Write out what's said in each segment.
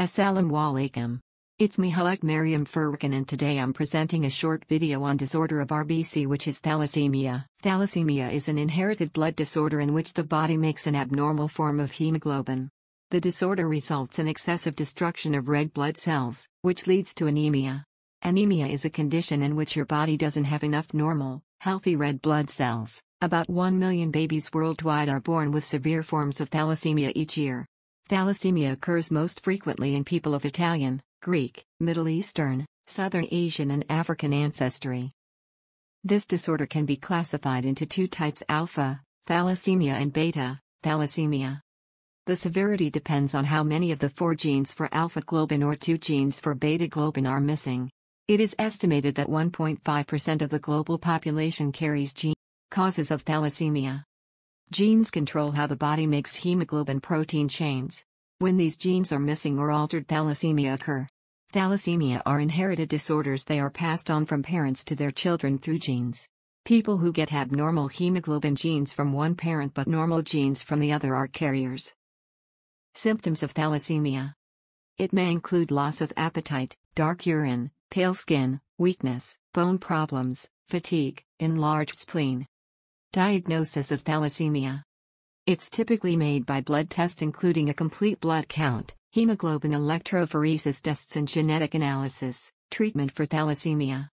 Assalamu alaikum. It's me Halak Mariam Furkan and today I'm presenting a short video on disorder of RBC which is thalassemia. Thalassemia is an inherited blood disorder in which the body makes an abnormal form of hemoglobin. The disorder results in excessive destruction of red blood cells, which leads to anemia. Anemia is a condition in which your body doesn't have enough normal, healthy red blood cells. About 1 million babies worldwide are born with severe forms of thalassemia each year. Thalassemia occurs most frequently in people of Italian, Greek, Middle Eastern, Southern Asian and African ancestry. This disorder can be classified into two types alpha, thalassemia and beta, thalassemia. The severity depends on how many of the four genes for alpha globin or two genes for beta globin are missing. It is estimated that 1.5% of the global population carries gene causes of thalassemia. Genes control how the body makes hemoglobin protein chains. When these genes are missing or altered thalassemia occur. Thalassemia are inherited disorders they are passed on from parents to their children through genes. People who get abnormal hemoglobin genes from one parent but normal genes from the other are carriers. Symptoms of thalassemia It may include loss of appetite, dark urine, pale skin, weakness, bone problems, fatigue, enlarged spleen, Diagnosis of thalassemia. It's typically made by blood tests including a complete blood count, hemoglobin electrophoresis tests and genetic analysis. Treatment for thalassemia.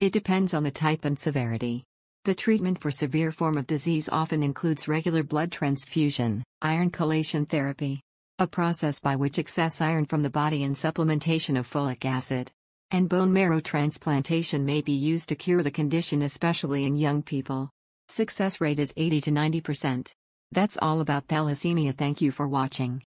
It depends on the type and severity. The treatment for severe form of disease often includes regular blood transfusion, iron chelation therapy, a process by which excess iron from the body and supplementation of folic acid and bone marrow transplantation may be used to cure the condition especially in young people. Success rate is 80 to 90%. That's all about thalassemia. Thank you for watching.